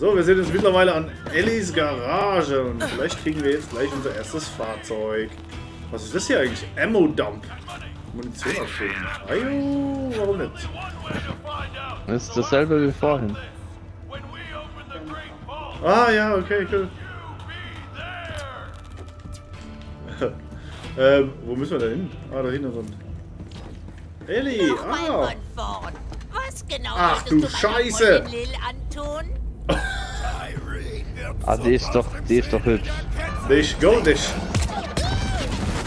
So, wir sind jetzt mittlerweile an Ellis Garage und vielleicht kriegen wir jetzt gleich unser erstes Fahrzeug. Was ist das hier eigentlich? Ammo Dump. Munition abfüllen. Ajo, warum nicht? Das ist dasselbe wie vorhin. Ah ja, okay, cool. ähm, wo müssen wir denn hin? Ah, da hinten drin. Ellie, ah. genau Ach, du Scheiße. Lil antun? Ah, die ist doch, die ist doch hübsch. Nicht goldig.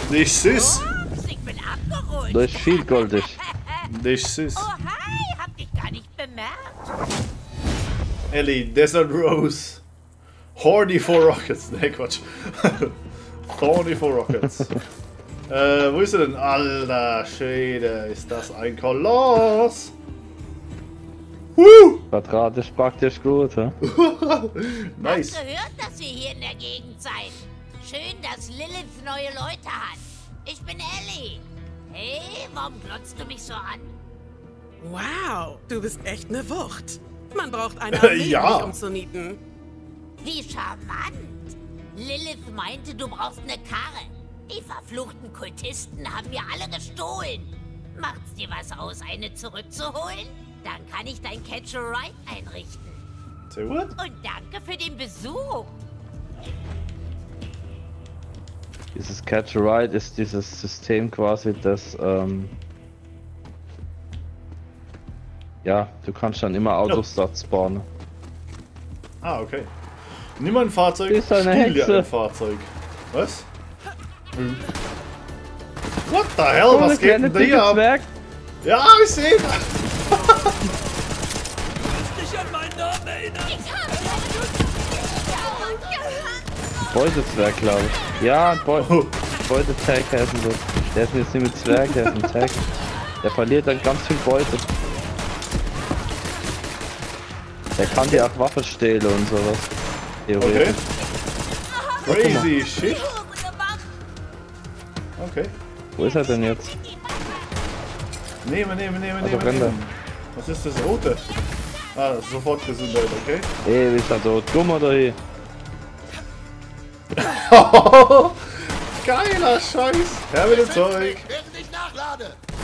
Nicht süß. Ups, ich bin abgerutscht. Das ist viel goldig. Nicht süß. Oh, hi, hab dich gar nicht bemerkt. Ellie, Desert Rose. Horny for Rockets. Ne, Quatsch. Thorny for Rockets. äh, wo ist er denn? Alter Schwede, ist das ein Koloss. Woo! Quadratisch praktisch gut, hä? nice. Hab gehört, dass ihr hier in der Gegend seid. Schön, dass Lilith neue Leute hat. Ich bin Ellie. Hey, warum glotzt du mich so an? Wow, du bist echt eine Wucht. Man braucht eine Armee, Ja. um dich umzunieten. Wie charmant. Lilith meinte, du brauchst eine Karre. Die verfluchten Kultisten haben mir alle gestohlen. Macht's dir was aus, eine zurückzuholen? Dann kann ich dein Catch a Ride einrichten. Sehr gut. Und danke für den Besuch. Dieses Catch a Ride ist dieses System quasi, das, ähm, ja, du kannst dann immer Autos dort spawnen. Ah, okay. Nimm ein Fahrzeug, ist eine stiehl dir Hexe. ein Fahrzeug. Was? Hm. What the hell? Oh, Was geht denn hier ab? Ja, ich sehe. Beutezwerg, glaube ich. Ja, ein Beu Oh. Beutetag heißen so. Der ist jetzt nicht mit Zwerg, der ist ein Tag. Der verliert dann ganz viel Beute. Der kann dir auch Waffen stehlen und sowas. Okay. Theoretisch. Crazy shit. Okay. Wo ist er denn jetzt? Nehmen, nehmen, nehmen, Also nehmen. Was ist das rote? Ah, sofort Gesundheit, okay. Ey, bist du so dumm oder hier? Geiler Scheiß. Her mit dem Zeug.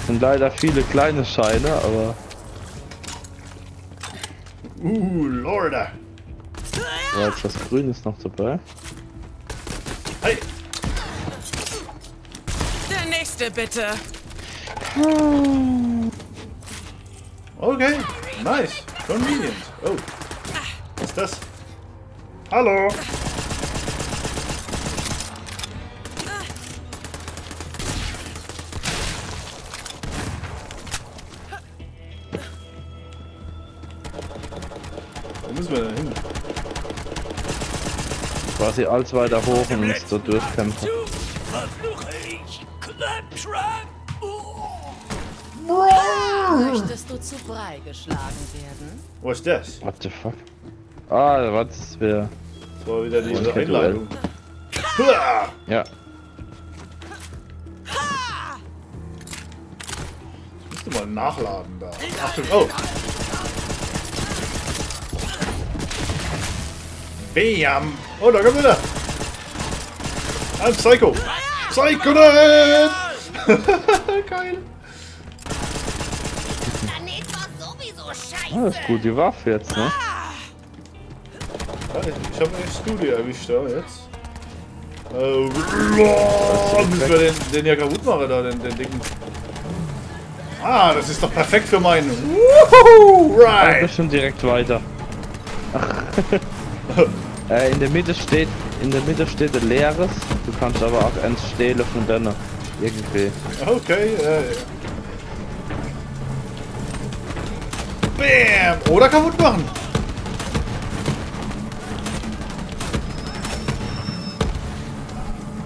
sind leider viele kleine Scheine, aber Uh, Lorda. ja, jetzt was Grünes noch dabei. Hey. Der nächste bitte. Okay. Nice. Convenient. Oh. Was ist das? Hallo. Wo müssen wir denn hin? Quasi alles weiter hoch und uns so durchkämpfen. Möchtest du zu Brei geschlagen werden? Wo ist das? What the fuck? Ah, was wäre. Das war wieder diese Einleitung. Ja. Musst du mal nachladen da. Achtung, oh! Bam! Oh, da kommt wieder! Ein Psycho! Psychonet! Geil! Planet war sowieso Ah, das ist gut, die Waffe jetzt, ne? Ich hab echt Studio erwischt da jetzt. Äh, boah, müssen wir den, den ja kaputt machen da, den, den dicken. Ah, das ist doch perfekt für meinen. Woohoo! Right! das schon direkt weiter. äh, in der Mitte steht, in der Mitte steht ein leeres. Du kannst aber auch eins stehlen von deiner. Irgendwie. Okay, äh. Bam! Oder kaputt machen!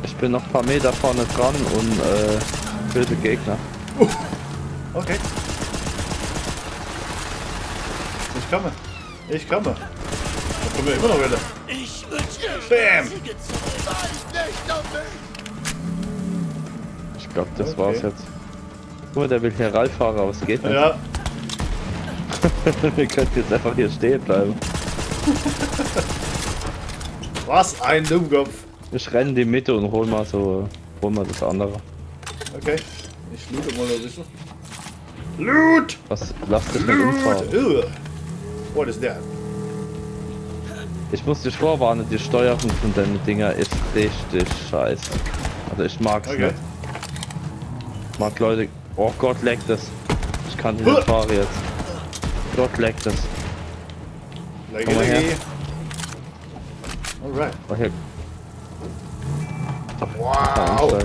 Ich bin noch ein paar Meter vorne dran und äh, töte Gegner. Okay. Ich komme. Ich komme. Da kommen wir immer noch wieder. Bam! Ich glaube, das Okay. war's jetzt. Guck mal, der will hier Ralf fahren, aber es geht nicht. Ja, Wir könnten jetzt einfach hier stehen bleiben. Was ein Dummkopf. Ich renne in die Mitte und hol mal so, hol mal das andere. Okay. Ich loote mal ein bisschen. Loot! Was, lass dich Loot! umfahren. What is that? Ich muss dich vorwarnen, die Steuerung von deinen Dinger ist richtig scheiße. Also ich mag's Okay. nicht. Ich mag Leute. Oh Gott, leckt es. Ich kann die nicht fahren jetzt. Gott leckt es. Leggy, Komm mal her. Alright. Oh, hier Wow.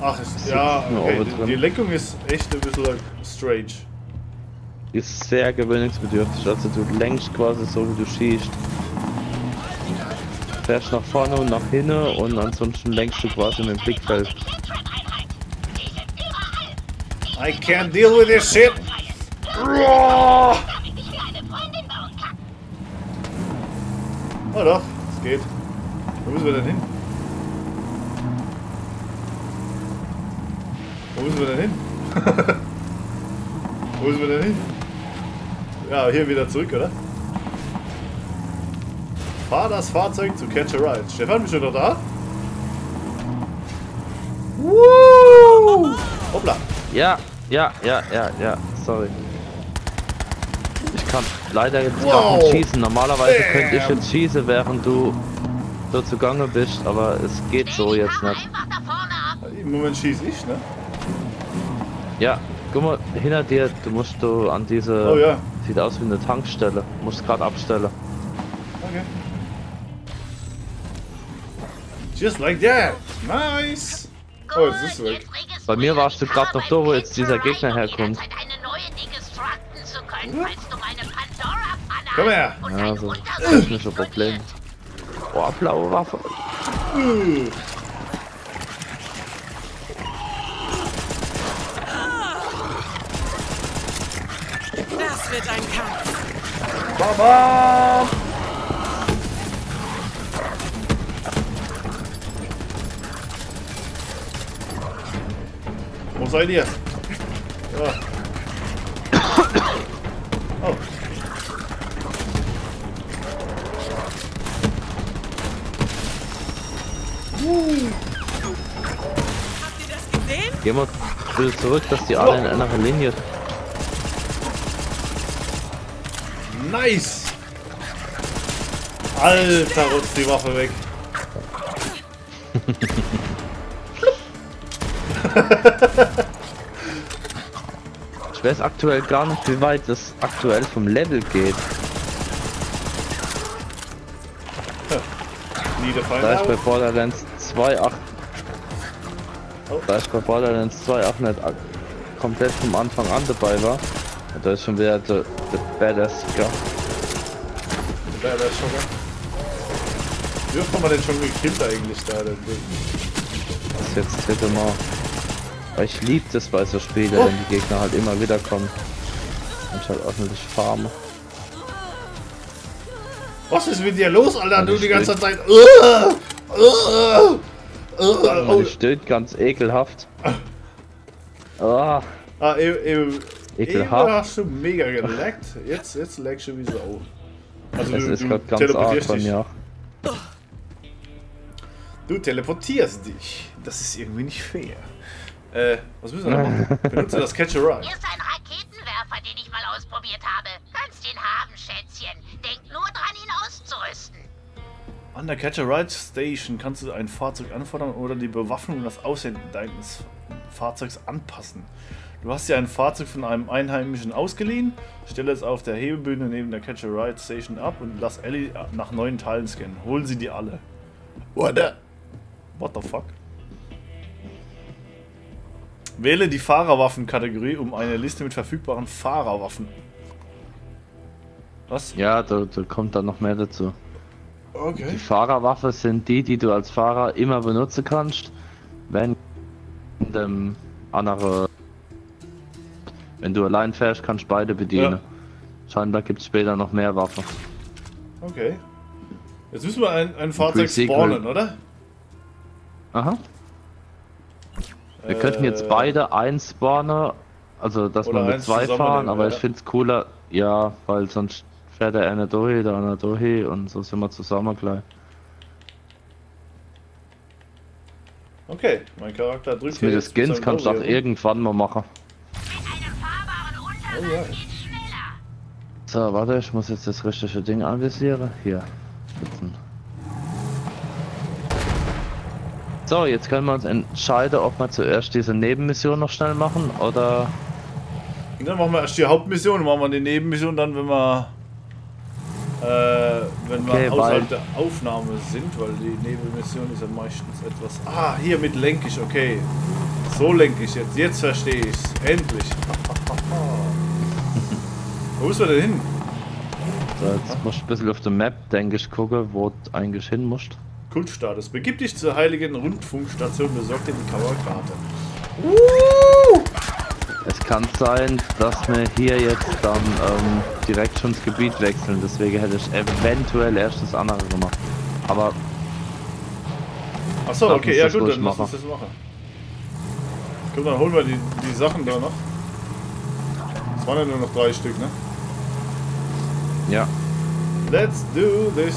Ach, ist, ja, okay. Die, die Lenkung ist echt ein bisschen strange. Die ist sehr gewöhnungsbedürftig. Also du lenkst quasi so wie du schießt. Fährst nach vorne und nach hinten und ansonsten lenkst du quasi mit dem Blickfeld. I can't deal with this shit. Roar! Oh doch, es geht. Wo müssen wir denn hin? Wo müssen wir denn hin? Wo müssen wir denn hin? Ja, hier wieder zurück, oder? Fahr das Fahrzeug zu Catch a Ride. Stefan, bist du noch da? Woo! Hoppla. Ja, ja, ja, ja, ja. Sorry. Ich kann leider jetzt Wow. gar nicht schießen. Normalerweise könnte ich jetzt schießen, während du so zugange bist, aber es geht so jetzt nicht. Im Moment schieße ich, ne? Ja, guck mal, hinter dir, du musst du an diese. Oh ja. Sieht aus wie eine Tankstelle. Musst gerade abstellen. Okay. Just like that. Nice. Oh, jetzt ist weg. Bei mir warst du grad noch da, wo jetzt dieser Gegner herkommt. Eine neue destructen zu können, falls du meine Pandora-Pfanne Komm her. und Ja, ein so technische Probleme. Oh, blaue Waffe. Uh. Das wird ein Kampf. Baba. Seid ihr? Ja. Oh. Habt ihr das gesehen? Geh mal bitte zurück, dass die alle in einer Linie. Nice! Alter, rutscht die Waffe weg. Ich weiß aktuell gar nicht, wie weit das aktuell vom Level geht. Da ich bei Borderlands 2 8 Oh. da ich bei Borderlands 2 8 nicht komplett vom Anfang an dabei war, und da ist schon wieder der, der Badass da ist schon mal. Wie oft haben wir den schon gekillt eigentlich da? Das ist jetzt das dritte Mal. Weil ich lieb das bei so Spielen, Oh. wenn die Gegner halt immer wieder kommen. Und ich halt ordentlich farme. Was ist mit dir los, Alter? Du Alles die ganze. Zeit. Uh, uh, uh, Und oh. die steht ganz ekelhaft. Ah, Ah, eben, eben, eben Ekelhaft. hast du mega geleckt. Jetzt, jetzt leckst du wie Sau. Also es du, ist du gerade ganz arg dich. mir. Du teleportierst dich. Das ist irgendwie nicht fair. Äh, was müssen wir da machen? Benutze das Catch a Ride. Hier ist ein Raketenwerfer, den ich mal ausprobiert habe. Kannst ihn haben, Schätzchen. Denk nur dran, ihn auszurüsten. An der Catch a Ride Station kannst du ein Fahrzeug anfordern oder die Bewaffnung und das Aussehen deines Fahrzeugs anpassen. Du hast dir ein Fahrzeug von einem Einheimischen ausgeliehen, stelle es auf der Hebebühne neben der Catch a Ride Station ab und lass Ellie nach neuen Teilen scannen. Holen sie die alle. What the? What the fuck? Wähle die Fahrerwaffen-Kategorie, um eine Liste mit verfügbaren Fahrerwaffen. Was? Ja, da, da kommt dann noch mehr dazu. Die Okay. Fahrerwaffe sind die, die du als Fahrer immer benutzen kannst, wenn dem andere wenn du allein fährst, kannst du beide bedienen. Ja. Scheinbar gibt es später noch mehr Waffen. Okay. Jetzt müssen wir ein, ein Fahrzeug spawnen, oder? Aha. Wir Äh, könnten jetzt beide einspawnen Also, dass wir mit zwei fahren, aber ja. ich find's cooler, ja, weil sonst fährt der eine durch, der andere durch und so sind wir zusammen gleich. Okay, mein Charakter drückt Mit den Skins kannst du auch irgendwann mal machen. Geht's schneller. So, warte, ich muss jetzt das richtige Ding anvisieren. Hier. Sitzen. So, jetzt können wir uns entscheiden, ob wir zuerst diese Nebenmission noch schnell machen oder. Dann machen wir erst die Hauptmission, dann machen wir die Nebenmission dann, wenn wir äh, wenn wir Okay, außerhalb weil- der Aufnahme sind, weil die Nebenmission ist ja meistens etwas. Ah, hier mit lenkig, okay. So lenkig jetzt, jetzt verstehe ich's. Endlich. Wo ist er denn hin? So, jetzt musst du ein bisschen auf der Map, denke ich, gucken, wo du eigentlich hin musst. Kultstatus. Begib dich zur heiligen Rundfunkstation, besorg dir die Coverkarte. Es kann sein, dass wir hier jetzt dann ähm, direkt schon das Gebiet wechseln, deswegen hätte ich eventuell erst das andere gemacht. Aber Achso, okay, ja gut, dann lass uns das machen. Komm, dann holen wir die, die Sachen da noch. Es waren ja nur noch drei Stück, ne? ja, Let's do this.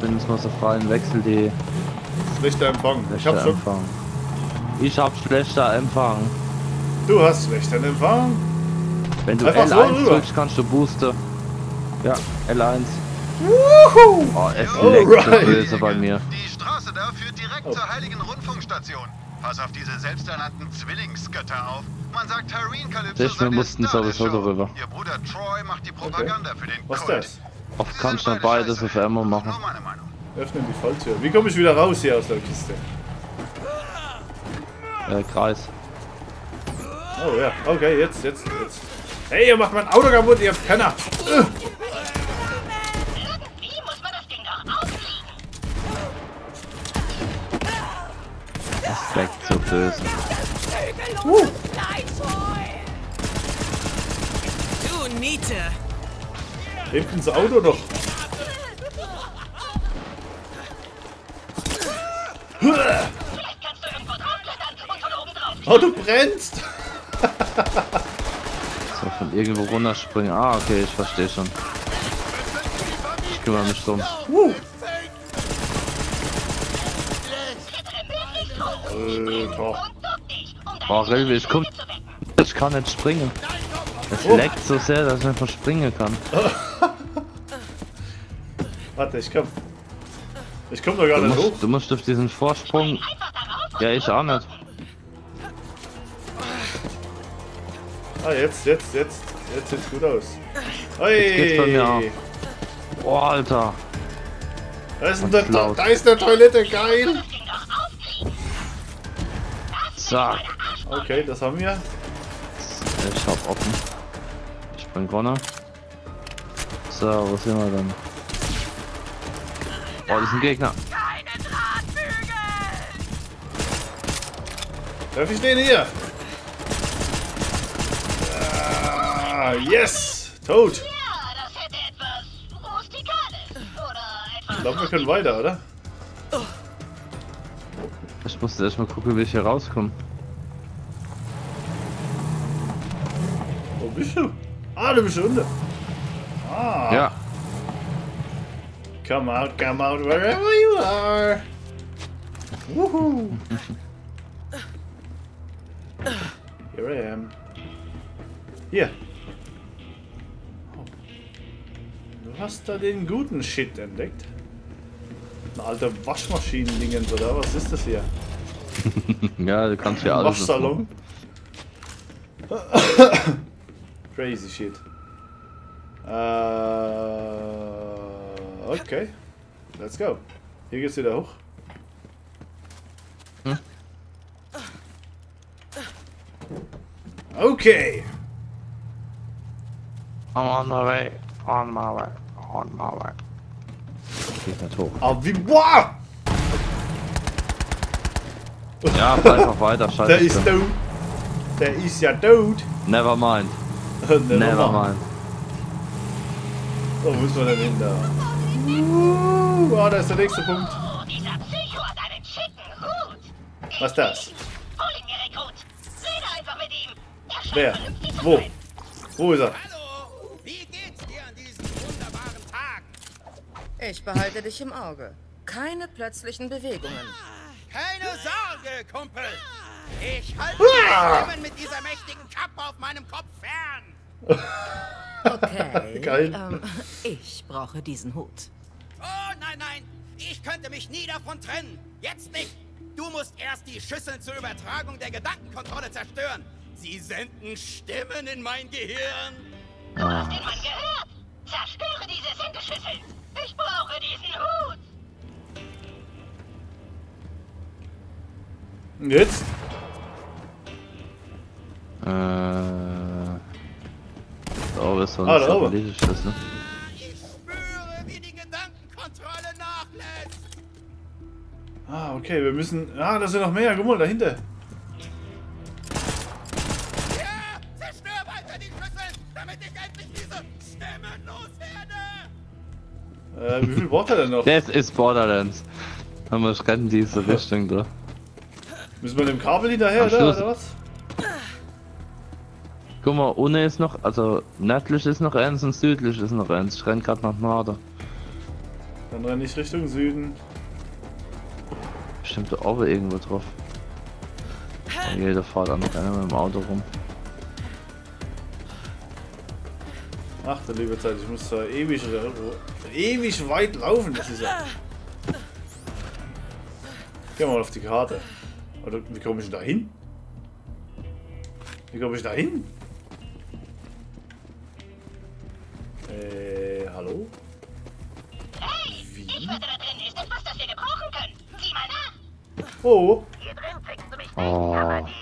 Ich bin jetzt mal so frei und wechsel die Schlechter Empfang. Ich schlechter hab schon. Empfang. Ich hab schlechter Empfang. Du hast schlechten Empfang. Wenn du Einfach so L1 rüber. drückst, kannst du boosten. Ja, L1. Wuhu! Oh, es Alright. leckt so böse bei mir. Die Straße da führt direkt Oh. zur heiligen Rundfunkstation. Pass auf diese selbsternannten Zwillingsgötter auf. Man sagt, Calypso Sicher, wir sei der mussten Star der sowieso Show. darüber. Ihr Bruder Troy macht die Propaganda für den Was ist Kult. das? Oft kannst du beide beides auf einmal machen. Nur meine Meinung. Öffnen die Falltür. Wie komme ich wieder raus hier aus der Kiste? Äh, Kreis. Oh ja, okay, jetzt, jetzt, jetzt. Hey, ihr macht mein Auto kaputt, ihr Penner! Äh. Wie muss man das Ding doch aufkriegen? Es leckt so böse. Du Niete. Hebt ins Auto doch. Oh, du brennst! So, von irgendwo runterspringen. Ah, okay, ich verstehe schon. Ich kümmere mich drum. Alter. Boah, Rilwe, ich komm. Ich kann nicht springen. Es Oh. leckt so sehr, dass ich einfach springen kann. Warte, ich komm. Ich komm doch gar Du nicht hoch. musst, du musst auf diesen Vorsprung. Ja, ich auch nicht. Ah, jetzt, jetzt, jetzt. Jetzt sieht's gut aus. geht's bei mir auch. Hey! Boah, Alter. Da ist, eine, da, ist eine Toilette, geil! Zack. Okay, das haben wir. Ich hab offen. Ich bin runter. So, wo sind wir denn? Oh, das ist ein Gegner. keine Drahtbügel! Darf ich den hier? Ah, yes! Tot! Ja, das hätte etwas Rustikales. Oder Ich glaube, wir können weiter, oder? Ich musste erst mal gucken, wie ich hier rauskomme. Wo bist du? Ah, du bist schon unten. Ah. Ja, Come out, come out, wherever you are. Woohoo. Here I am. Hier. Oh. Du hast da den guten Shit entdeckt. Ein alter Waschmaschinen-Dingens, oder? Was ist das hier? ja, du kannst hier alles. Waschsalon. Crazy shit. Äh, okay. Let's go. Hier geht's wieder hoch. Okay. I'm on my way. On my way. On my way. Geht nicht hoch. Ah, wie. Wow! Ja, bleib einfach weiter, Der scheiße. ist tot. Der ist ja tot. Never mind. Never Never mind. mind. Wo müssen wir denn hin da? Uh, ah, da ist der nächste Punkt. Oh. Was ist das? Hol ihn mir, Rekrut. Rede einfach mit ihm. Er Wer? Wo? Wo ist er? Hallo, wie geht's dir an diesem wunderbaren Tag? Ich behalte dich im Auge. Keine plötzlichen Bewegungen. Keine Sorge, Kumpel. Ich halte die Stimmen mit dieser mächtigen Kappe auf meinem Kopf fern. Okay. Geil. Ähm, ich brauche diesen Hut. Oh, nein, nein. Ich könnte mich nie davon trennen. Jetzt nicht. Du musst erst die Schüsseln zur Übertragung der Gedankenkontrolle zerstören. Sie senden Stimmen in mein Gehirn. Du hast den Mann gehört. Zerstöre diese Sendeschüssel. Ich brauche diesen Hut. Jetzt? Äh. Da ist so ein Ah, die Gedankenkontrolle nachlässt. Ah, okay, wir müssen... Ah, da sind noch mehr. Guck mal, dahinter. Äh, wie viel braucht er denn noch? Das ist Borderlands. Haben wir rennen diese Richtung da. Müssen wir dem Kabel hinterher, oder, oder was? Guck mal, unten ist noch, also nördlich ist noch eins und südlich ist noch eins. Ich renn grad nach Norden. Dann renne ich Richtung Süden. Bestimmt da oben irgendwo drauf. Und jeder fährt an einer mit dem Auto rum. Ach, der liebe Zeit, ich muss da ewig, ewig weit laufen, das ist ja. Geh mal auf die Karte. Oder wie komme ich denn da hin? Wie komme ich da hin? Hallo? Wie? Ich wette, da drin ist etwas, das wir gebrauchen können. Sieh mal nach. Oh, Hier drin kriegst du mich nicht, Oh. aber die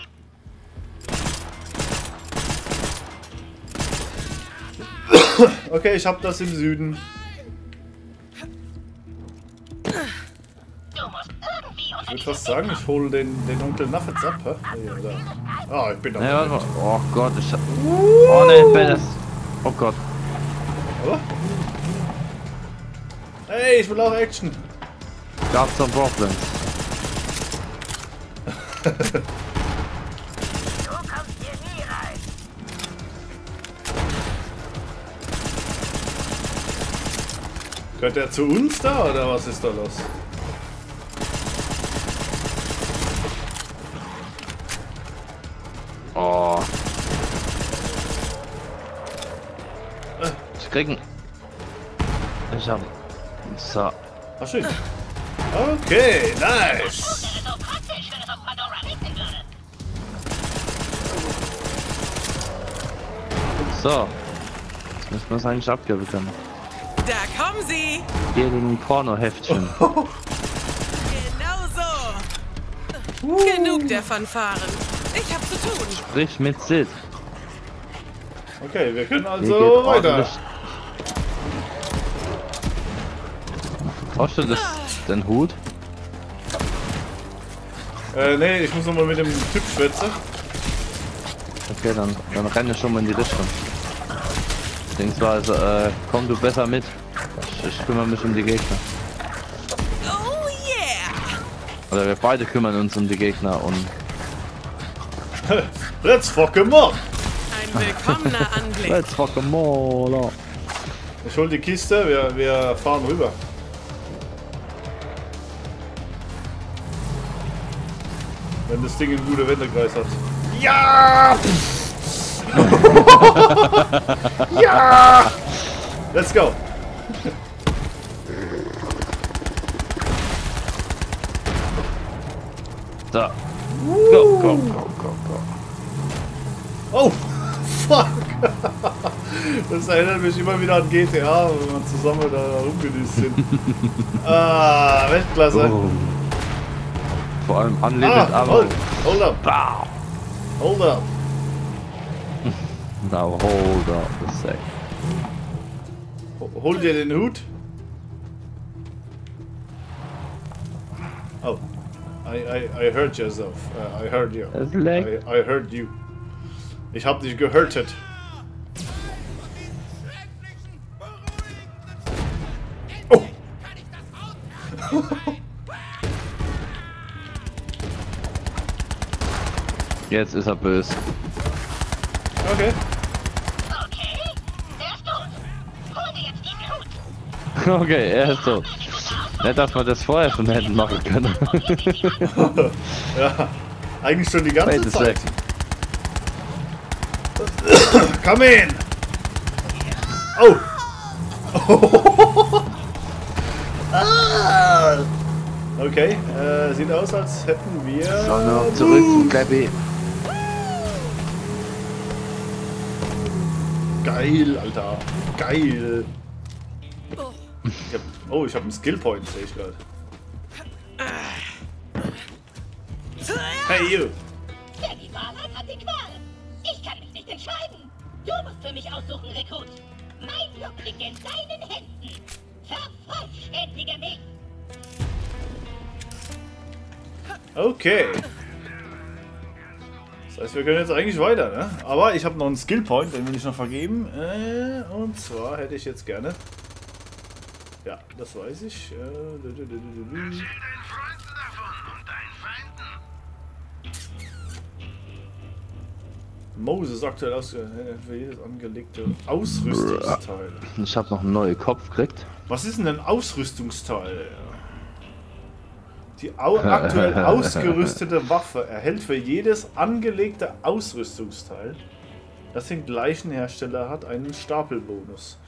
okay, ich hab das im Süden. Du musst irgendwie unter Ich würde fast sagen, ich hole den, den Onkel Nuffets ab, hä? Ah, ich bin da. Ne, mal. Oh Gott, ich hab... Oh ne, ist... Oh Gott. Oh. Hey, ich will auch Action. Gab's some problems. Du kommst hier nie rein. Gehört der zu uns da oder was ist da los? Oh. Ich krieg ihn. Ich hab... So. Ach schön. Okay, nice. so. Jetzt müssen wir es eigentlich abgeben können. Da kommen sie. Hier liegen Pornoheftchen. Genau so. Genug der Fanfaren. Ich hab zu tun. Sprich mit Sid. Okay, wir können also weiter. Du das, den Hut? Äh, nee, ich muss nochmal mit dem Typ schwätzen. Okay, dann, dann renne ich schon mal in die Richtung. Beziehungsweise, äh, komm du besser mit. Ich, ich kümmere mich um die Gegner. Oh yeah. Oder wir beide kümmern uns um die Gegner und Let's fuck him up. Ein willkommener Anblick. let's fuck 'em all up. Ich hol die Kiste, wir, wir fahren rüber. Wenn das Ding einen guten Wendekreis hat. Ja! ja! Let's go! So. Go, go, go, go, go. Oh! Fuck! Das erinnert mich immer wieder an GTA, wenn wir zusammen da rumgedüst sind. ah, Weltklasse! Oh. Vor allem Unlimited Ah, Ammo. hold, hold up, Bow. hold up. Now hold up a sec. Ho- Hol dir den Hut. Oh, I, I, I heard yourself. Uh, I heard you. I, I heard you. Ich hab dich gehörtet. Jetzt ist er böse. Okay. Okay, der ist tot. Hol dir jetzt diesen Hut. Okay, er ist tot. Nicht, dass wir das vorher schon hätten machen können. Ja, eigentlich schon die ganze Wait, ist weg. Zeit. Come in! Oh! Ah! okay, äh, sieht aus, als hätten wir. So, noch zurück zum Klappi. Geil, Alter. Geil. Ich hab, oh, ich habe einen Skill Point, sehe ich gerade. Hey, you! Wer die Wahl hat, hat die Qual. Ich kann mich nicht entscheiden. Du musst für mich aussuchen, Rekrut. Mein Glück liegt in deinen Händen. Vervollständige mich. Okay. Heißt, wir können jetzt eigentlich weiter, ne? Aber ich habe noch einen Skill Point, den will ich noch vergeben. Äh, und zwar hätte ich jetzt gerne. Ja, das weiß ich. Äh, du, du, du. Moses aktuell aus äh, für jedes angelegte Ausrüstungsteil. Ich habe noch einen neuen Kopf gekriegt. Was ist denn ein Ausrüstungsteil? Die au aktuell ausgerüstete Waffe erhält für jedes angelegte Ausrüstungsteil, das den gleichen Hersteller hat, einen Stapelbonus.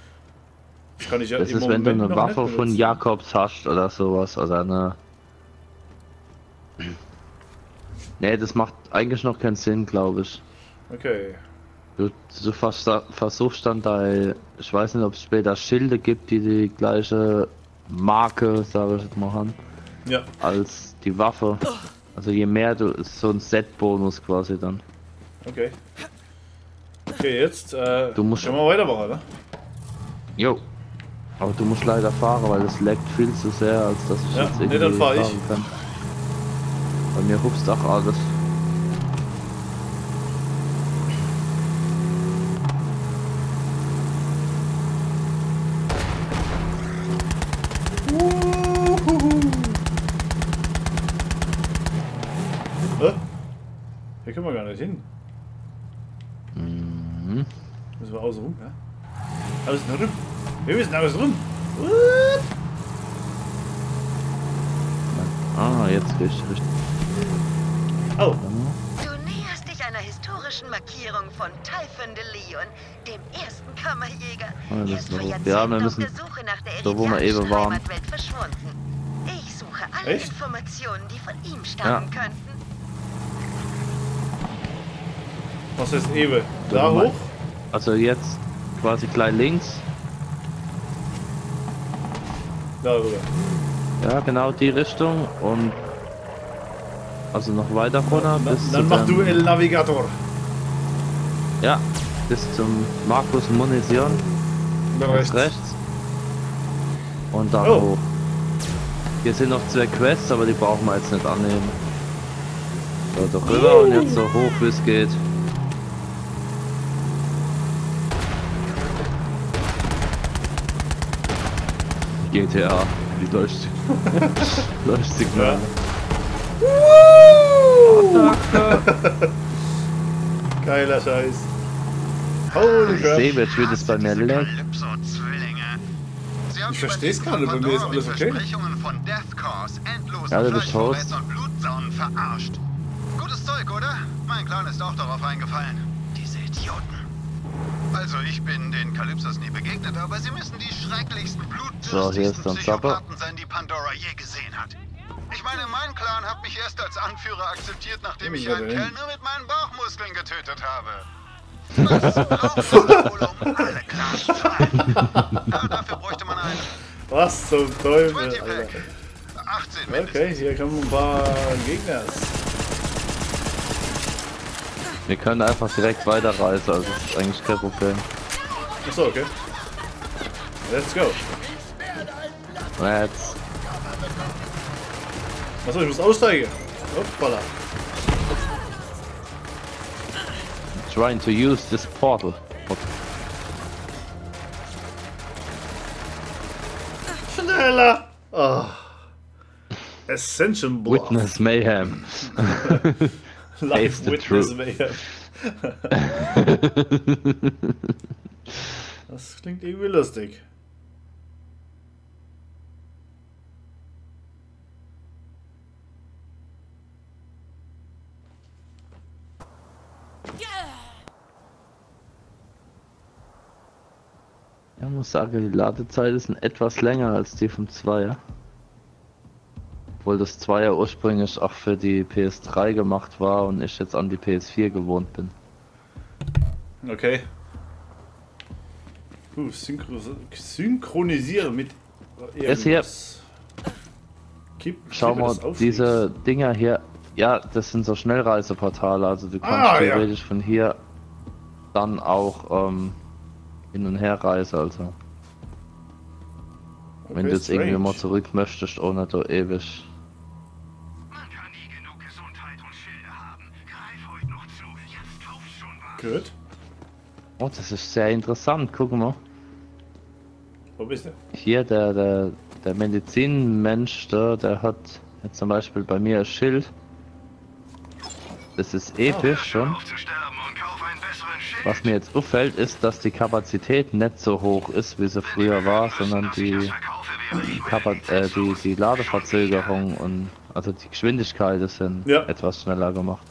Das kann ich ja Das ist, wenn du Moment eine Waffe von. Jakobs hast oder sowas. Oder eine. Nee, das macht eigentlich noch keinen Sinn, glaube ich. Okay. Du, du vers versuchst dann da, ich weiß nicht, ob es später Schilde gibt, die die gleiche Marke, sage ich jetzt mal, haben, Ja. als die Waffe. Also je mehr du, ist so ein Set-Bonus quasi dann. Okay. Okay, jetzt äh, Du musst- können wir weitermachen, ne? Jo. Aber du musst leider fahren, weil es leckt viel zu sehr, als dass ich Ja, jetzt nee, irgendwie dann fahr ich. fahren kann. Bei mir hupst auch alles. Hä? Hier können wir gar nicht hin. Mhm. Müssen wir außen rum, ja? Außen rum. Wir müssen außen rum. What? Ah, jetzt ich richtig. Oh, Du näherst dich einer historischen Markierung von Typhon de Leon, dem ersten Kammerjäger. Ah, das ist noch- ja, wir auf müssen der Suche nach der so, wo wir eben waren. Verschwunden. Ich suche alle Echt? Informationen, die von ihm stammen könnten. Was ist Ewe? Da mal. hoch? Also jetzt quasi gleich links. Da rüber. Ja, genau die Richtung und also noch weiter runter Dann, bis dann mach du El Navigator. Ja, bis zum Markus Munition Dann rechts. rechts. Und dann Oh. hoch. Hier sind noch zwei Quests, aber die brauchen wir jetzt nicht annehmen. So, doch rüber und jetzt so hoch wie es geht. GTA, die Leucht Leuchtsignale. Geiler Scheiß. Holy Ich sehe jetzt, wie das bei mir haben Ich versteh's gerade, bei mir ist alles okay. Ja, du bist verarscht. Gutes Zeug, oder? Mein Clan ist auch darauf eingefallen. Also ich bin den Kalypsos nie begegnet, aber sie müssen die schrecklichsten, So, blutdürstigsten Zapper. Psychopathen sein, die Pandora je gesehen hat. Ich meine, mein Clan hat mich erst als Anführer akzeptiert, nachdem ich einen. Kerl nur mit meinen Bauchmuskeln getötet habe. Das braucht man wohl, um alle Clans zu halten. Aber dafür bräuchte man einen Was zum Teufel, 20 Alter. Pack. 18 mindestens. Okay, hier kommen ein paar Gegner. Wir können einfach direkt weiterreisen, also das ist eigentlich kein Problem. Achso, okay. Let's go. Jetzt Achso, ich muss aussteigen. Hoppala. trying to use this portal. Schneller! Oh. Ascension Block. Witness Mayhem. Live Witness truth. Mayhem. Das klingt irgendwie lustig. Ja, muss sagen, die Ladezeit ist etwas länger als die vom 2er. Obwohl das 2er ursprünglich auch für die PS3 gemacht war und ich jetzt an die PS4 gewohnt bin. Okay. Uh, synchro synchronisieren mit Ist hier- irgendwas. Gib, Schau mal, diese. Dinger hier, ja, das sind so Schnellreiseportale, also du kannst Ah, ja. theoretisch von hier dann auch ähm, hin und her reisen, also. Wenn Okay, du jetzt irgendwie strange. mal zurück möchtest, ohne da ewig. Gut. Oh, das ist sehr interessant, guck mal. Wo bist du? Hier der, der, der Medizinmensch da, der hat jetzt zum Beispiel bei mir ein Schild. Das ist episch schon. Was mir jetzt auffällt, ist, dass die Kapazität nicht so hoch ist, wie sie früher war, sondern die, äh, die, die Ladeverzögerung und also die Geschwindigkeiten sind Ja. etwas schneller gemacht.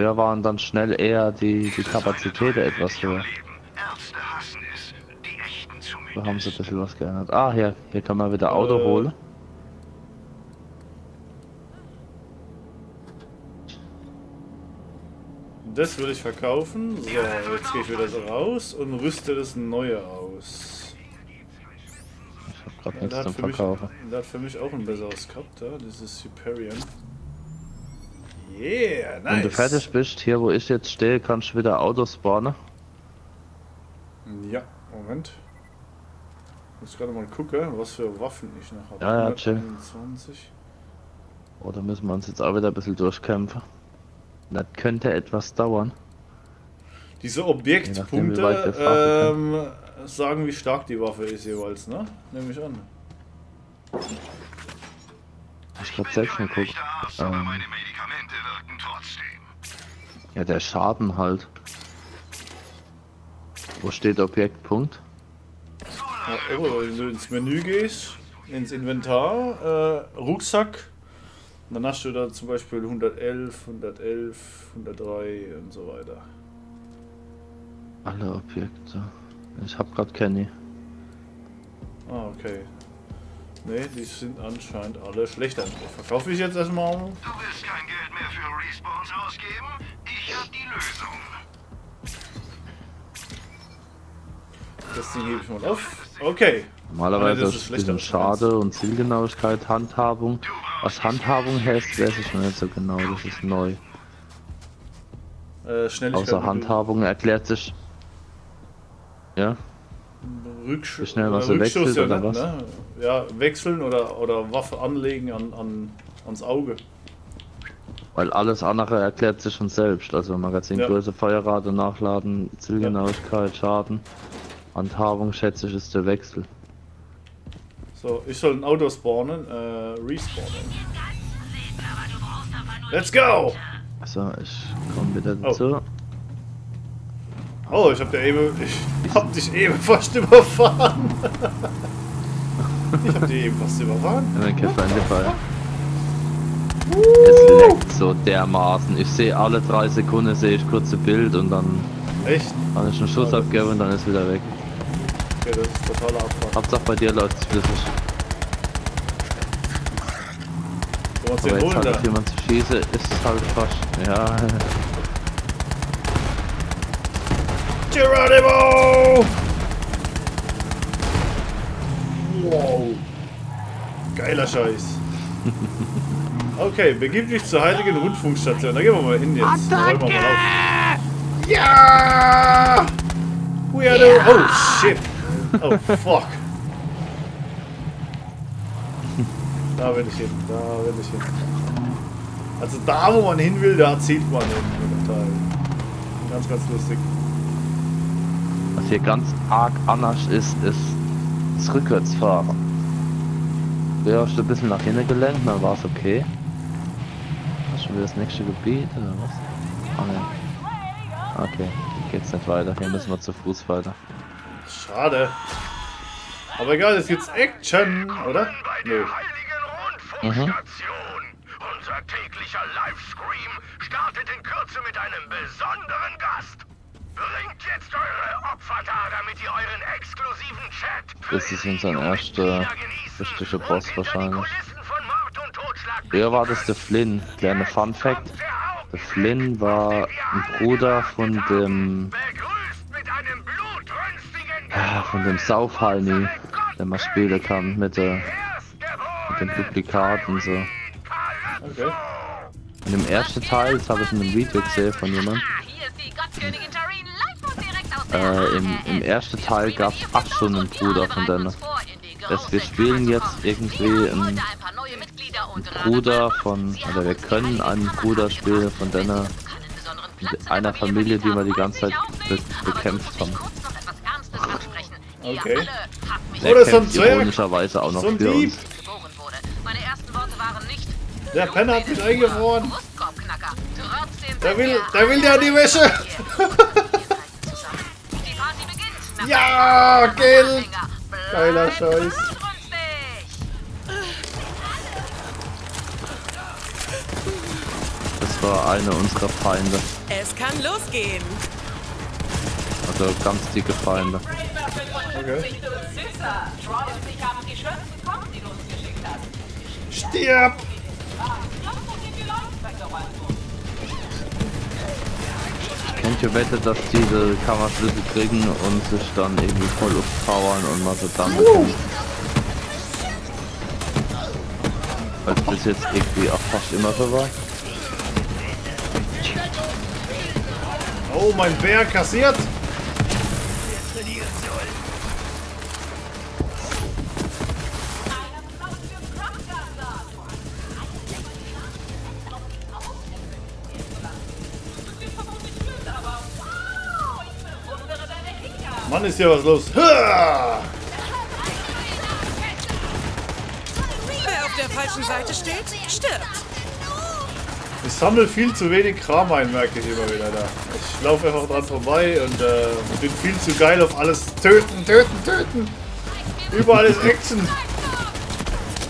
Früher waren dann schnell eher die, die Kapazitäten etwas höher. Da haben sie ein bisschen was geändert. Ah, hier, hier kann man wieder Auto Äh. holen. Das will ich verkaufen. So, jetzt gehe ich wieder so raus und rüste das neue aus. Ich hab grad Ja, nichts zum für mich, Verkaufen. der hat für mich auch ein besseres gehabt, ja? dieses Hyperion. Yeah, nice. Wenn du fertig bist, hier wo ich jetzt stehe, kannst du wieder Auto spawnen. Ja, Moment. Ich muss gerade mal gucken, was für Waffen ich noch habe. Ja, ja, chill. 121. Oder müssen wir uns jetzt auch wieder ein bisschen durchkämpfen? Das könnte etwas dauern. Diese nachdem, Objektpunkte wie ähm, sagen, wie stark die Waffe ist jeweils, ne? Nehme ich an. Ich grad selbst mal gucken. Ähm, trotzdem. ja, der Schaden halt. Wo steht Objektpunkt? Ja, oh, wenn du ins Menü gehst, ins Inventar, äh, Rucksack, dann hast du da zum Beispiel 111, 111, 103 und so weiter. Alle Objekte. Ich hab grad Kenny. Ah, okay. Ne, die sind anscheinend alle schlechter. Verkaufe ich jetzt erstmal. Du willst kein Geld mehr für Respawns ausgeben? Ich hab die Lösung. Das Ding hebe ich mal auf. Okay. Normalerweise das ist ist ein Schade und Zielgenauigkeit, Handhabung. Was Handhabung heißt, weiß ich noch nicht so genau, das ist neu. Äh, Schnelligkeit. Außer Handhabung erklärt sich. Ja, Rücksch Wie schnell äh, was er Rückschuss ja oder nicht, Ne? Ja, wechseln oder, oder Waffe anlegen an, an, ans Auge. weil alles andere erklärt sich von selbst. Also Magazingröße, Feuerrate, Nachladen, Zielgenauigkeit, Schaden. Handhabung schätze ich ist der Wechsel. So, ich soll ein Auto spawnen, äh, respawnen. Let's go! So, ich komme wieder Oh. dazu. Oh, ich hab dir eben, ich hab dich eben fast überfahren. ich hab dich eben fast überfahren. Ja, mein Käfer in Fall. Es leckt so dermaßen. Ich sehe alle drei Sekunden sehe ich kurze Bild und dann Echt? kann ich einen Schuss Ja, ist- und dann ist wieder weg. Okay, das ist totaler Abfall. Hauptsache bei dir läuft es flüssig. Aber jetzt holen halt auf jemanden zu schießen, ist halt fast. Ja, Geronimo! Wow. Geiler Scheiß. Okay, begib dich zur heiligen Rundfunkstation. Da gehen wir mal hin jetzt. Da wir mal auf. Ja! We are the... Oh, shit. Oh, fuck. Da will ich hin. Da will ich hin. Also da, wo man hin will, da zieht man hin. Ganz, ganz lustig. Hier ganz arg anders ist, ist das Rückwärtsfahren. Ja, hast du ein bisschen nach hinten gelenkt, dann war es okay. Hast schon wieder das nächste Gebiet oder was? Ah, ne. Okay, geht's nicht weiter. Hier müssen wir zu Fuß weiter. Schade. Aber egal, jetzt gibt's Action, oder? Nö. Mhm. Rundfunkstation. Unser täglicher Livestream startet in Kürze mit einem besonderen Gast. Bringt jetzt eure Opfer da, damit ihr euren exklusiven Chat Das ist unser erster richtiger Boss wahrscheinlich. Früher war das der Flynn. Kleiner Fun Fact. Der Flynn war ein Bruder von dem, ah, von dem Saufhalni, der mal später kam mit, der, mit dem Duplikat und so. Okay. In dem ersten Teil, das habe ich in einem Video gesehen von jemandem, äh, im, im ersten Teil gab es auch schon einen Bruder von denen. Das, wir spielen jetzt irgendwie einen Bruder von, oder wir können einen Bruder spielen von deiner, mit einer Familie, die wir die ganze Zeit be bekämpft haben. Okay. Der Oder so kämpft Zwerg. ironischerweise auch noch So ein für uns. Der Penner hat mich eingefroren. Der will, der will ja die Wäsche. Ja, Geld. Geiler Scheiß. Das war einer unserer Feinde. Es kann losgehen. Also ganz dicke Feinde. Okay. Stirb! Kennt ihr Wette, dass die die Kammerschlüssel kriegen und sich dann irgendwie voll aufpowern und man sie dann bekämpft? Weil das jetzt irgendwie auch fast immer so war. Oh, mein Bär kassiert. Mann, ist hier was los. Ha! Wer auf der falschen Seite steht, stirbt. Ich sammle viel zu wenig Kram ein, merke ich immer wieder da. Ich laufe einfach dran vorbei und äh, bin viel zu geil auf alles töten, töten, töten. Überall ist Action.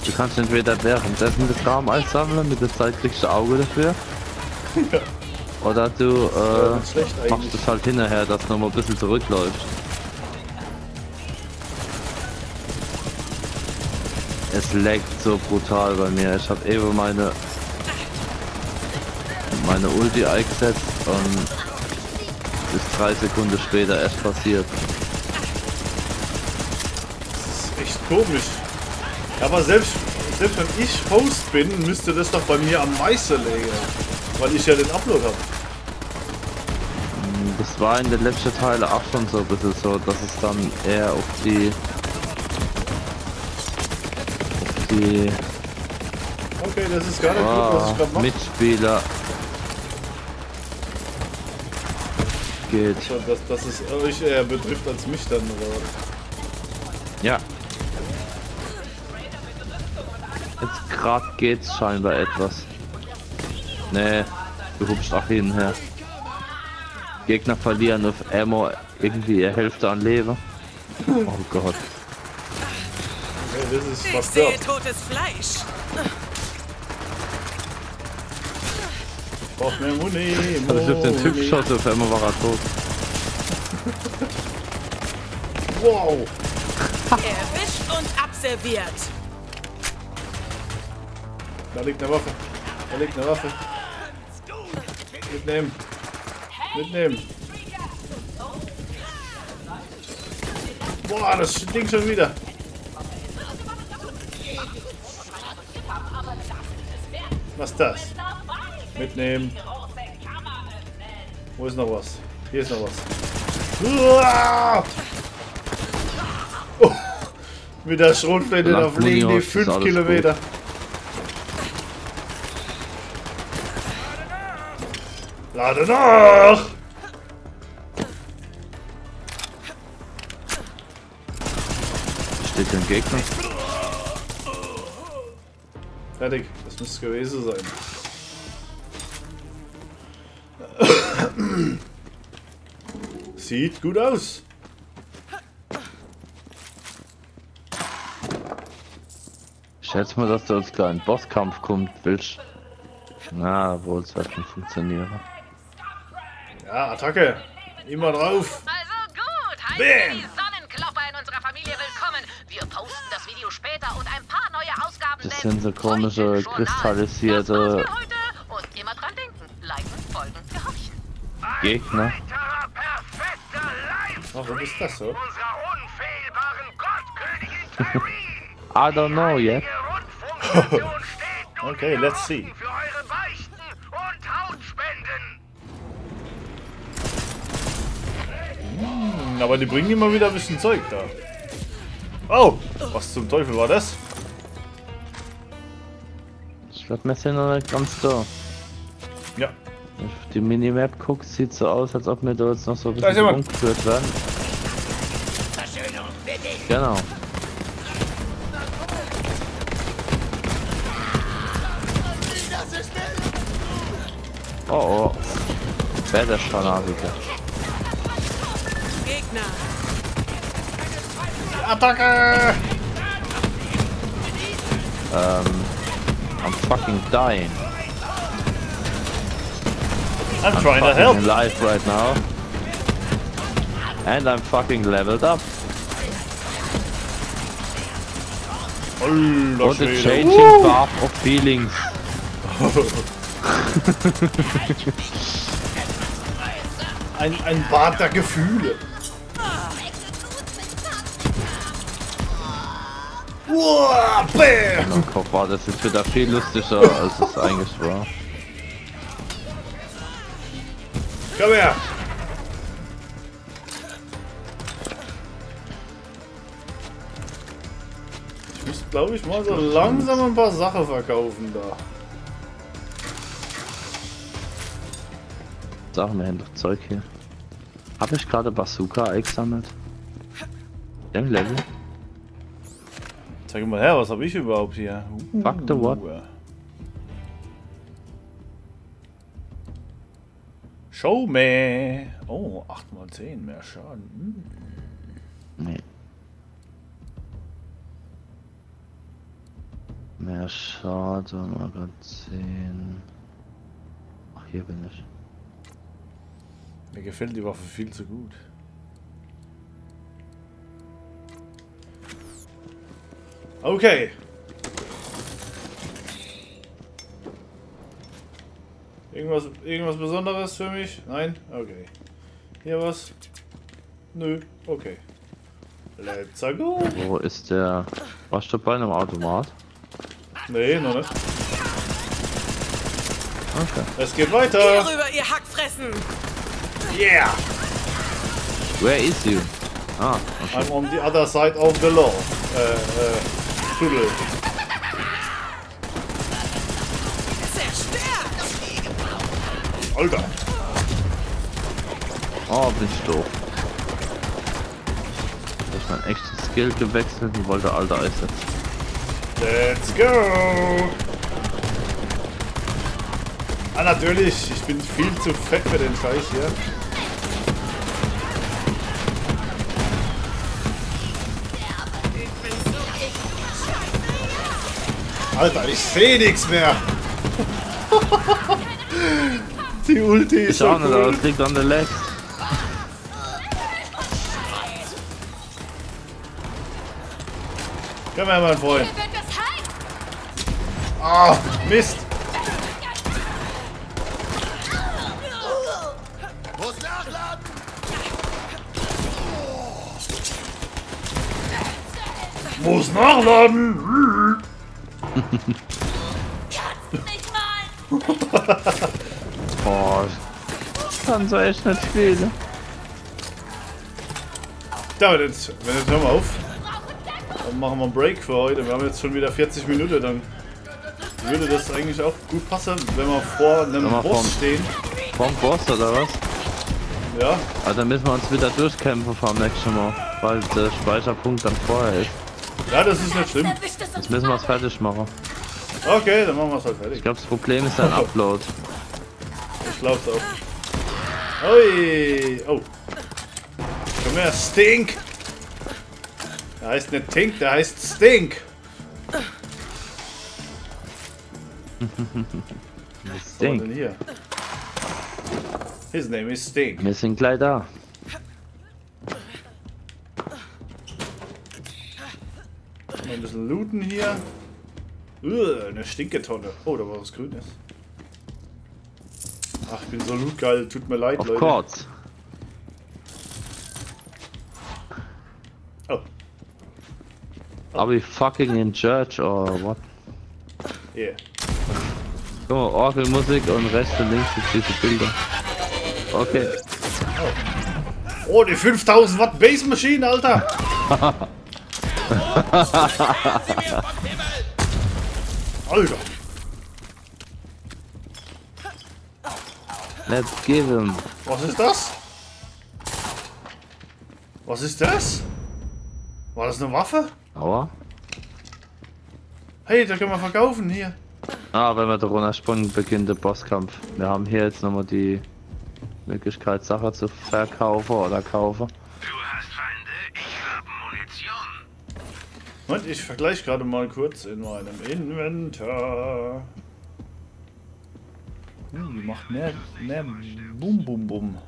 Du kannst entweder währenddessen das Kram einsammeln, mit der Zeit kriegst du Auge dafür. Oder du Ja, das ist schlecht äh, machst eigentlich. es halt hinterher, dass du noch mal ein bisschen zurückläufst. Es laggt so brutal bei mir. Ich habe eben meine meine Ulti eingesetzt und ist drei Sekunden später erst passiert. Das ist echt komisch. Aber selbst, selbst wenn ich Host bin, müsste das doch bei mir am meisten liegen. Weil ich ja den Upload habe. Das war in den letzten Teilen auch schon so ein bisschen so, dass es dann eher auf die die Okay, das ist gar nicht gut, was ich gerade mache. Mitspieler geht. So, dass, dass es euch eher betrifft als mich dann, oder? Ja. Jetzt gerade geht's scheinbar etwas. Nee, du hupst auch hinher. Gegner verlieren auf Ammo irgendwie ihre Hälfte an Leben. Oh Gott. Okay, das ist Ich sehe ab. totes Fleisch. Braucht mehr Muni. Also ich hab den Typ geschossen, auf einmal war er tot. Wow. Erwischt und abserviert. Da liegt eine Waffe. Da liegt eine Waffe. Mitnehmen. Mitnehmen. Boah, das Ding schon wieder. Was ist das? Mitnehmen. Wo ist noch was? Hier ist noch was. Oh, mit der Schrotflinte da fliegen die Muni hast, ist 5 alles Kilometer. Lade nach! Steht ein Gegner? Fertig, es gewesen sein. sieht gut aus. Ich schätze mal, dass du als kleinen Bosskampf kommt willst. Na, wohl, es wird schon funktionieren. Ja, Attacke. Immer drauf. Also gut, Bam. Sind so komische, kristallisierte-. Gegner. Was ist das so? I don't know yet. Okay, let's see. Hm, Aber die bringen immer wieder ein bisschen Zeug da. Oh, was zum Teufel war das? Glaube, wir sind noch nicht ganz da. Ja, Wenn ich auf die Minimap gucke, sieht so aus, als ob wir da jetzt noch so ein bisschen jemand. rumgeführt werden. Genau. Oh oh. Wer der Fanatiker? Gegner. Attacke! Ähm. I'm fucking dying. I'm I'm trying to help. alive right now. And I'm fucking leveled up. Alter Und Schwede. changing Uh. path of feelings. Ein, ein Bad der Gefühle. Uah, bam! Im Kopf war das jetzt wieder viel lustiger, als es eigentlich war. Komm her! Ich muss, glaube ich, mal so langsam ein paar Sachen verkaufen da. Sachen, wir haben doch Zeug hier. Habe ich gerade Bazooka eingesammelt? Dem Level? Zeig mal her, was habe ich überhaupt hier? Fuck the what? Uh. Show me! Oh, 8x10 mehr Schaden. Hm. Nee. Mehr Schaden, Magazin. Ach, hier bin ich. Mir gefällt die Waffe viel zu gut. Okay. Irgendwas, irgendwas Besonderes für mich? Nein? Okay. Hier was? Nö. Okay. Let's go. Wo ist der... Bei einem Automat? Nee, noch nicht. Okay. Es geht Hier weiter. rüber, ihr Hackfressen. Yeah. Where is you? Ah, okay. I'm on the other side of the law. Äh, äh, Zerstört. Alter. Oh, bin ich doof. Ich mein echtes Skill gewechselt und wollte Alter einsetzen. Let's go! Ah, natürlich. Ich bin viel zu fett für den Scheiß hier. Alter, ich sehe nichts mehr. Die Ulti ist Ich auch nicht, aber es liegt an der Legs. Komm her, mein Freund. Ah, Mist. Muss nachladen! Muss nachladen. Oh, ich kann so echt nicht spielen. Ja, aber jetzt, wenn jetzt hören wir auf. Dann machen wir einen Break für heute. Wir haben jetzt schon wieder 40 Minuten. Dann würde das eigentlich auch gut passen, wenn wir vor einem wir Boss vorm- stehen. Vom Boss oder was? Ja, Also dann müssen wir uns wieder durchkämpfen vom nächsten Mal, weil der Speicherpunkt dann vorher ist. Ja, das ist nicht schlimm. Jetzt müssen wir es fertig machen. Okay, dann machen wir es halt Ich fertig. glaube, das Problem ist ein Upload. Ich glaub's auch. Ui. Oh. Komm her, Stink! Der heißt nicht Tink, der heißt Stink! Was war denn Stink. hier? His name is Stink. Wir sind gleich da. Ein bisschen looten hier. Ugh, eine Stinketonne. Oh, da war was Grünes. Ach, ich bin so lootgeil. Tut mir leid, Of Leute. course. Oh, Are we fucking in church or what? yeah. Guck mal, Orgelmusik und rechts und links ist diese Bilder. Okay. Oh, die 5000 Watt Base Machine, Alter! Alter! Let's give him. Was ist das? Was ist das? War das eine Waffe? Aua. Hey, da können wir verkaufen hier. Ah, wenn wir da runterspringen, beginnt der Bosskampf. Wir haben hier jetzt nochmal die Möglichkeit, Sachen zu verkaufen oder kaufen. Und ich vergleiche gerade mal kurz in meinem Inventar. Uh, die macht mehr, mehr Bum Bum Bum.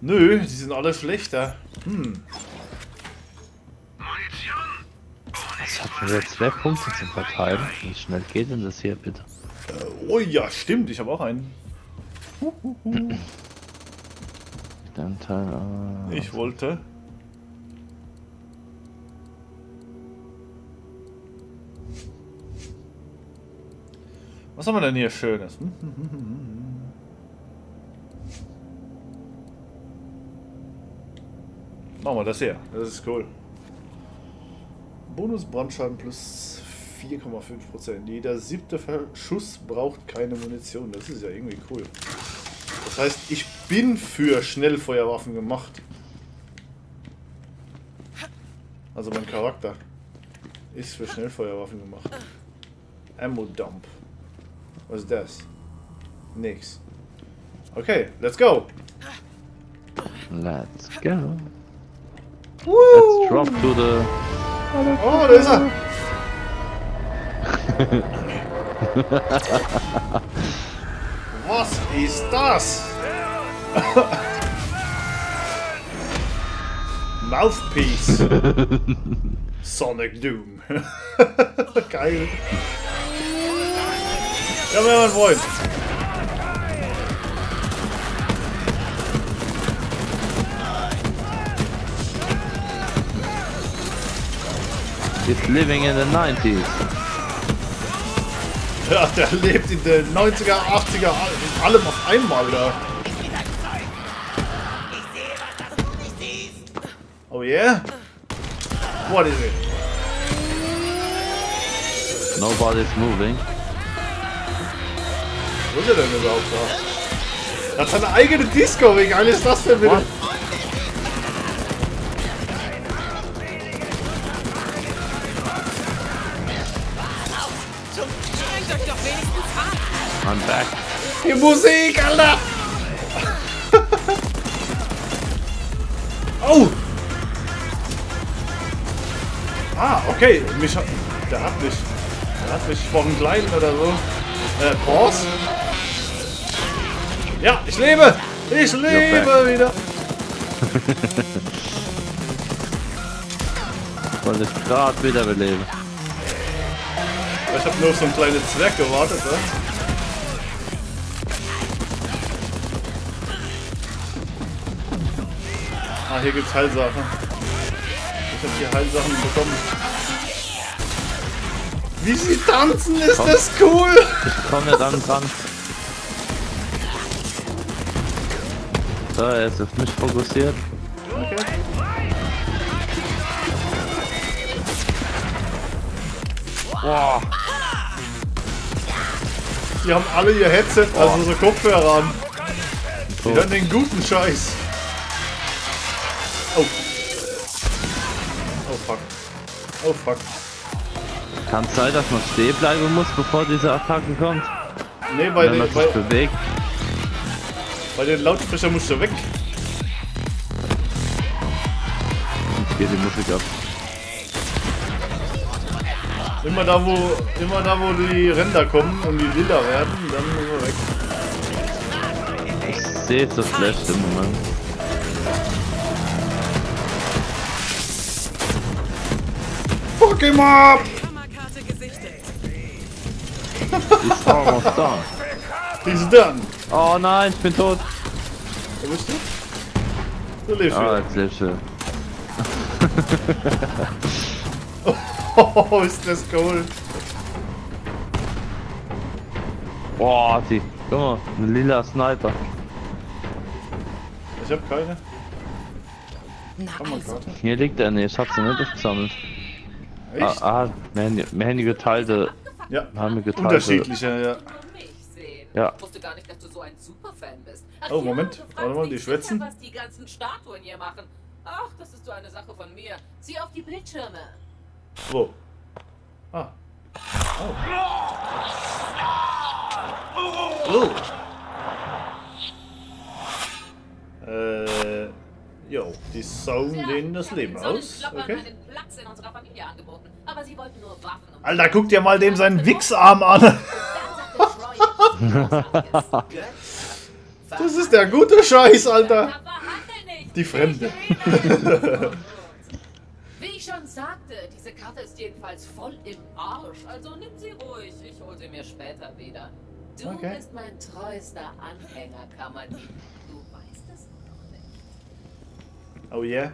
Nö, die sind alle schlechter. Hm. Das hat mir jetzt zwei Punkte zum Verteilen. Wie schnell geht denn das hier bitte? Oh ja, stimmt, ich habe auch einen. Teil. ah. Ich wollte. Was haben wir denn hier Schönes? Hm? Machen wir das hier. Das ist cool. Bonus Brandschaden plus 4,5%. Jeder siebte Schuss braucht keine Munition. Das ist ja irgendwie cool. Das heißt, ich bin für Schnellfeuerwaffen gemacht. Also mein Charakter ist für Schnellfeuerwaffen gemacht. Ammo Dump. Was ist das? Nix. Okay, let's go. Let's go. Woo! Let's drop to the. Oh, da ist er. Was ist das? Mouthpiece. Sonic Doom. Geil. Ja, mein Freund. He's living in the 90s. Ja, der lebt in den 90er, 80er, in allem auf einmal da. Oh yeah? What is it? Nobody's moving. Wo ist er denn überhaupt da? Er hat seine eigene Disco, wie geil ist das denn bitte? What? Die Musik, Alter! oh! Ah, okay. Mich hat, der hat mich. Der hat mich vom Kleinen oder so. Äh, Pause? Ja, ich lebe! Ich lebe wieder! Ich wollte es gerade wiederbeleben. Ich hab nur auf so einen kleinen Zwerg gewartet, ne? Ah, hier gibt's Heilsachen. Ich hab hier Heilsachen bekommen. Wie sie tanzen, ist Komm. das cool! Ich komme ja dann dran. So, er ist auf mich fokussiert. Okay. Boah. Die haben alle ihr Headset, also so Kopfhörer an. Die So. hören den guten Scheiß. Oh fuck. Kann es sein, dass man stehen bleiben muss, bevor diese Attacken kommt? Nee, bei den, bei, bewegt. Bei den Lautsprecher musst du weg. Jetzt geht die Musik ab. Immer da, wo, immer da, wo die Ränder kommen und die lila werden, dann müssen wir weg. Ich sehe so schlecht im Moment. Fuck him up! He's done. Oh nein, ich bin tot. Wo bist du? Du lebst Ah, wieder. jetzt lebst du. Oh, ist das cool. Boah, die. Guck mal, ein lila Sniper. Ich hab keine. Na Oh mein also, Gott. Hier liegt er, nee, ich hab sie nicht aufgesammelt. Ah, Echt? ah wir haben die geteilte. Ja. Haben wir geteilte. Unterschiedliche, ja. Ja. Ich wusste gar nicht, dass du so ein Superfan bist. Ach Oh, Moment. Warte mal, die sicher, schwätzen. was die ganzen Statuen hier machen. Ach, das ist so eine Sache von mir. Sieh auf die Bildschirme. Wo? Ah. Oh. Oh. Äh. Jo, die sauen denen das Leben aus. Okay. Alter, guck dir mal dem seinen Wichsarm an. Das ist der gute Scheiß, Alter. Die Fremde. Wie ich schon sagte, diese Karte ist jedenfalls voll im Arsch. Also nimm sie ruhig. Ich hol sie mir später wieder. Du Okay. bist mein treuester Anhänger, Kammerdien. Du weißt es noch nicht. Oh yeah.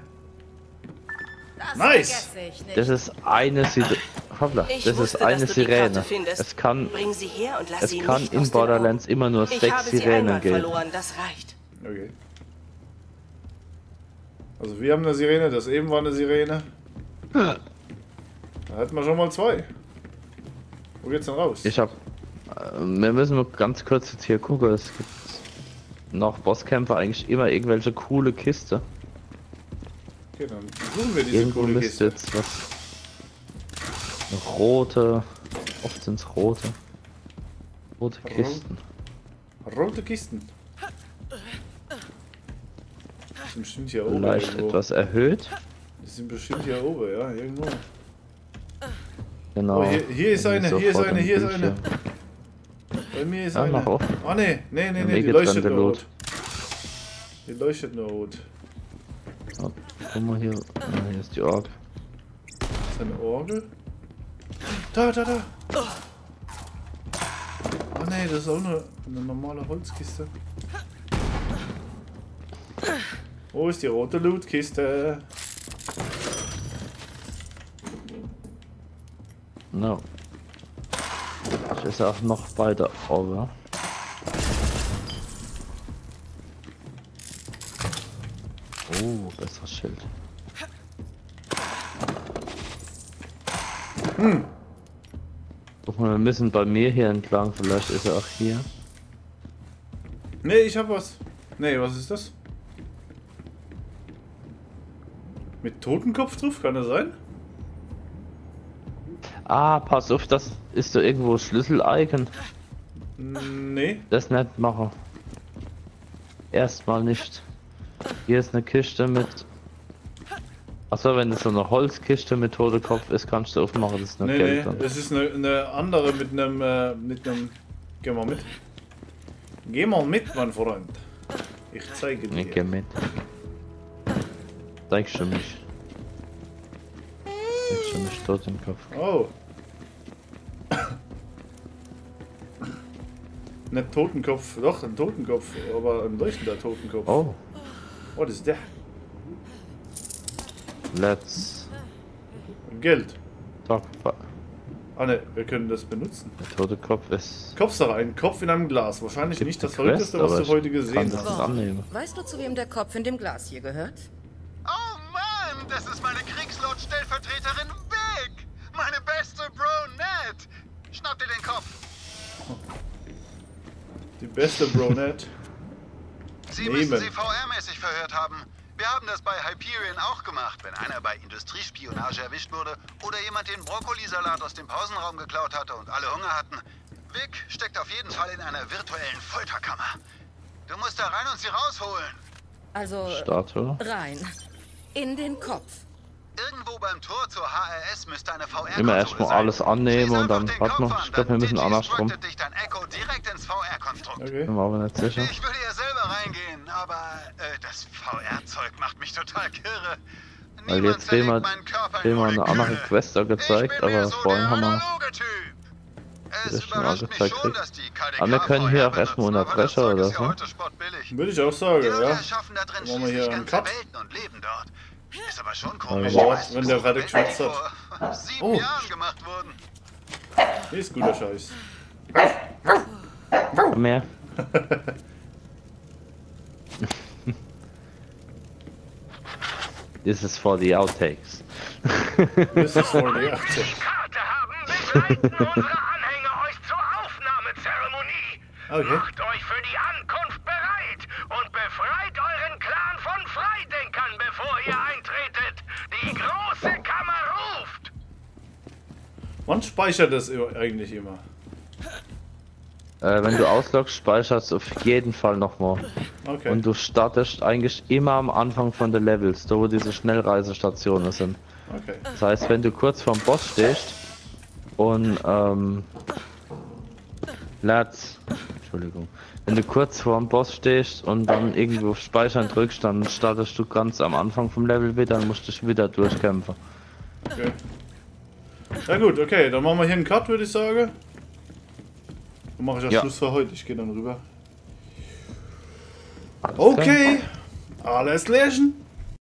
das Nice. Das ist eine Sirene. Hoppla, das ist eine Sirene. Es kann, Bring sie her und lass es sie kann in Borderlands immer nur Ich sechs Sirenen geben. verloren, das reicht. Okay. Also wir haben eine Sirene, das eben war eine Sirene. Da hatten wir schon mal zwei. Wo geht's denn raus? Ich hab. äh, Wir müssen nur ganz kurz jetzt hier gucken. Es gibt nach Bosskämpfe eigentlich immer irgendwelche coole Kiste. Okay, dann suchen wir diese Irgendwo müsste jetzt was. Rote. Oft sind's rote. Rote Rot. Kisten. Rote Kisten. Die sind bestimmt hier oben Vielleicht irgendwo. etwas erhöht. Die sind bestimmt hier oben, ja, irgendwo. Genau. Oh, hier, hier ist eine, hier ist eine, hier ist eine. Bei mir ist Ja, eine. mach auf. Ah ne, nee, nee, Ja, nee, mir die leuchtet nur rot. Die leuchtet nur rot. Guck mal hier. Ah, hier ist die Org. Ist eine Orgel? Da, da, da. Oh ne, das ist auch eine, eine normale Holzkiste. Wo ist die rote Lootkiste? No. Ich ist auch noch bei der Orga. Oh, besseres Schild. Hm. Guck mal, wir müssen bei mir hier entlang, vielleicht ist er auch hier. Ne, ich hab was. Ne, was ist das? Mit Totenkopf drauf, kann das sein? Ah, pass auf, das ist da irgendwo Schlüssel-Icon. Nee. Das nicht machen. Erstmal nicht. Hier ist eine Kiste mit. Achso, wenn das so eine Holzkiste mit Todekopf ist, kannst du aufmachen, das ist nur Nee, nee, Geld das ist eine, eine andere mit einem, äh, mit einem... Geh mal mit. Geh mal mit, mein Freund. Ich zeige Nee, dir. geh mit. Zeigst du mich. Zeigst du mich tot im Kopf. Oh. Nicht Totenkopf, doch, ein Totenkopf, aber ein leuchtender Totenkopf. Oh, Was ist der? let's Geld. talk about. Ah ne, wir können das benutzen. Der tote Kopf ist. Kopfsache, ein Kopf in einem Glas. Wahrscheinlich Gibt nicht das Verrückteste, was du heute gesehen hast. annehmen. Weißt du, zu wem der Kopf in dem Glas hier gehört? Oh Mann, das ist meine Kriegslot-Stellvertreterin Vic. Meine beste Bronette. Schnapp dir den Kopf. Die beste Bronette. Sie Nehmen. müssen sie VR-mäßig verhört haben. Wir haben das bei Hyperion auch gemacht, wenn einer bei Industriespionage erwischt wurde oder jemand den Brokkolisalat aus dem Pausenraum geklaut hatte und alle Hunger hatten. Vic steckt auf jeden Fall in einer virtuellen Folterkammer. Du musst da rein und sie rausholen. Also Statue. rein. In den Kopf. Irgendwo beim Tor zur HRS müsste eine VR Immer erstmal alles annehmen und dann. Warte mal, ich glaube, wir müssen andersrum. dich dein Echo direkt ins VR-Konstrukt. Okay. Bin mir aber nicht sicher. Ich reingehen, aber äh, das VR-Zeug macht mich total kirre. Weil Niemand jetzt sehen wir, sehen wir eine andere Quest da gezeigt, aber so vorhin haben wir das schon überrascht mich angezeigt schon, Aber wir können hier auch erstmal Unterbrecher Zeug oder ja so. Würde ich auch sagen, ja. drin Machen wir hier einen Cut. Ist aber schon komisch. Aber dass wenn der Welten geschwätzt hat. Oh. Jahren gemacht wurden. Nee, ist guter Scheiß. Mehr. This is for the outtakes. Das ist voll der Die Karte haben, begleiten unsere Anhänger euch zur Aufnahmezeremonie. Okay. Macht euch für die Ankunft bereit und befreit euren Clan von Freidenkern, bevor ihr eintretet. Die große Kammer ruft. Man speichert das immer- eigentlich immer. Äh, wenn du ausloggst, speicherst du auf jeden Fall nochmal. Okay. Und du startest eigentlich immer am Anfang von den Levels, da wo diese Schnellreisestationen sind. Okay. Das heißt, wenn du kurz vorm Boss stehst und ähm, Lads, Entschuldigung, wenn du kurz vorm Boss stehst und dann irgendwo auf Speichern drückst, dann startest du ganz am Anfang vom Level wieder, dann musst du dich wieder durchkämpfen. okay. Ja gut, okay, dann machen wir hier einen Cut, würde ich sagen. Dann mache ich auch Ja. Schluss für heute. Ich gehe dann rüber. Okay. Alles lesen.